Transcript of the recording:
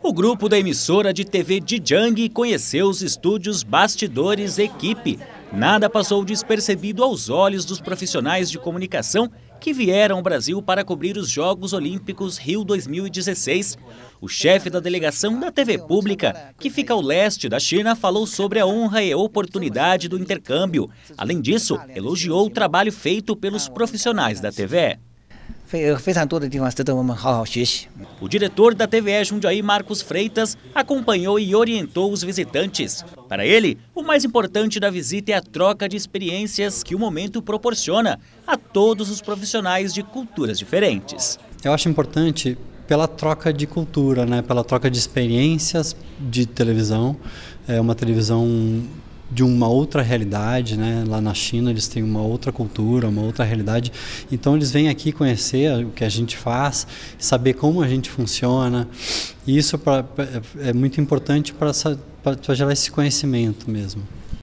O grupo da emissora de TV de Jiang conheceu os estúdios Bastidores Equipe. Nada passou despercebido aos olhos dos profissionais de comunicação que vieram ao Brasil para cobrir os Jogos Olímpicos Rio 2016. O chefe da delegação da TV Pública, que fica ao leste da China, falou sobre a honra e oportunidade do intercâmbio. Além disso, elogiou o trabalho feito pelos profissionais da TV. O diretor da TVE Jundiaí, Marcos Freitas, acompanhou e orientou os visitantes. Para ele, o mais importante da visita é a troca de experiências que o momento proporciona a todos os profissionais de culturas diferentes. Eu acho importante pela troca de cultura, né? pela troca de experiências de televisão. É uma televisão de uma outra realidade, né? Lá na China eles têm uma outra cultura, uma outra realidade. Então eles vêm aqui conhecer o que a gente faz, saber como a gente funciona. E isso pra, é muito importante para gerar esse conhecimento mesmo.